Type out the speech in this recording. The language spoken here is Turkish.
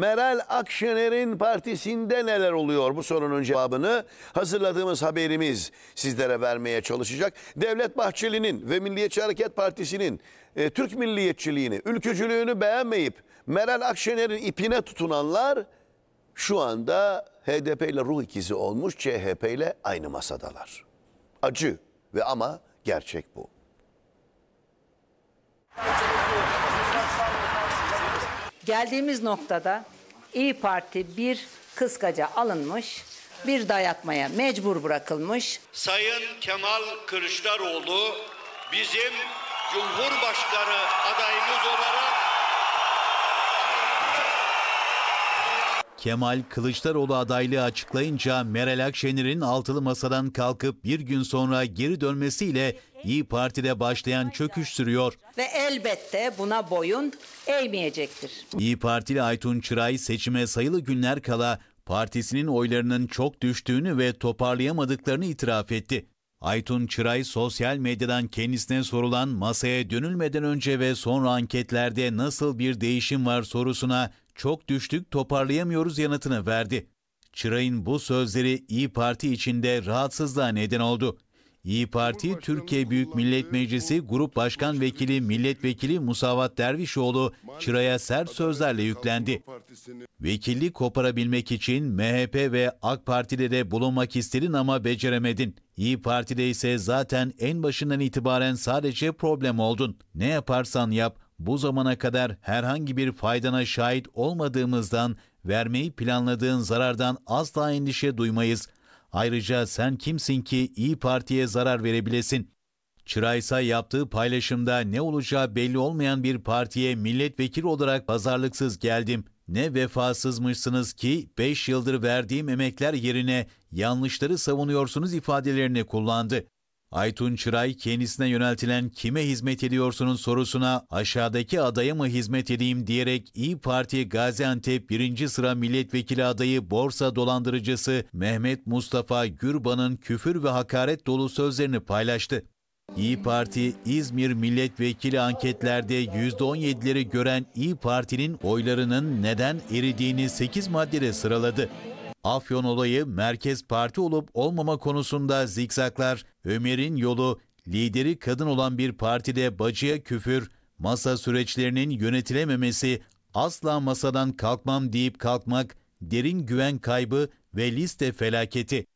Meral Akşener'in partisinde neler oluyor bu sorunun cevabını hazırladığımız haberimiz sizlere vermeye çalışacak. Devlet Bahçeli'nin ve Milliyetçi Hareket Partisi'nin e, Türk milliyetçiliğini, ülkücülüğünü beğenmeyip Meral Akşener'in ipine tutunanlar şu anda HDP ile ruh ikizi olmuş CHP ile aynı masadalar. Acı ve ama gerçek bu. Geldiğimiz noktada İyi Parti bir kıskaca alınmış, bir dayatmaya mecbur bırakılmış. Sayın Kemal Kılıçdaroğlu bizim Cumhurbaşkanı adayımız olarak Kemal Kılıçdaroğlu adaylığı açıklayınca Meral Akşener'in altılı masadan kalkıp bir gün sonra geri dönmesiyle İyi Parti'de başlayan çöküş sürüyor. Ve elbette buna boyun eğmeyecektir. İyi Partili Aytun Çıray seçime sayılı günler kala partisinin oylarının çok düştüğünü ve toparlayamadıklarını itiraf etti. Aytun Çıray sosyal medyadan kendisine sorulan masaya dönülmeden önce ve sonra anketlerde nasıl bir değişim var sorusuna çok düştük toparlayamıyoruz yanıtını verdi. Çıray'ın bu sözleri İyi Parti içinde rahatsızlığa neden oldu. İyi Parti Türkiye Büyük Millet Meclisi Grup Başkan Vekili Milletvekili Musavat Dervişoğlu Çıray'a sert sözlerle yüklendi. Vekillik koparabilmek için MHP ve AK Parti'de de bulunmak istedin ama beceremedin. İyi Parti'de ise zaten en başından itibaren sadece problem oldun. Ne yaparsan yap bu zamana kadar herhangi bir faydana şahit olmadığımızdan vermeyi planladığın zarardan asla endişe duymayız. Ayrıca sen kimsin ki İyi Parti'ye zarar verebilesin? Çıraysa yaptığı paylaşımda ne olacağı belli olmayan bir partiye milletvekili olarak pazarlıksız geldim. Ne vefasızmışsınız ki 5 yıldır verdiğim emekler yerine yanlışları savunuyorsunuz ifadelerini kullandı. Aytun Çıray kendisine yöneltilen kime hizmet ediyorsunuz sorusuna aşağıdaki adaya mı hizmet edeyim diyerek İyi Parti Gaziantep 1. sıra milletvekili adayı borsa dolandırıcısı Mehmet Mustafa Gürban'ın küfür ve hakaret dolu sözlerini paylaştı. İyi Parti İzmir milletvekili anketlerde %17'leri gören İyi Parti'nin oylarının neden eridiğini 8 maddede sıraladı. Afyon olayı merkez parti olup olmama konusunda zikzaklar, Ömer'in yolu, lideri kadın olan bir partide bacıya küfür, masa süreçlerinin yönetilememesi, asla masadan kalkmam deyip kalkmak, derin güven kaybı ve liste felaketi.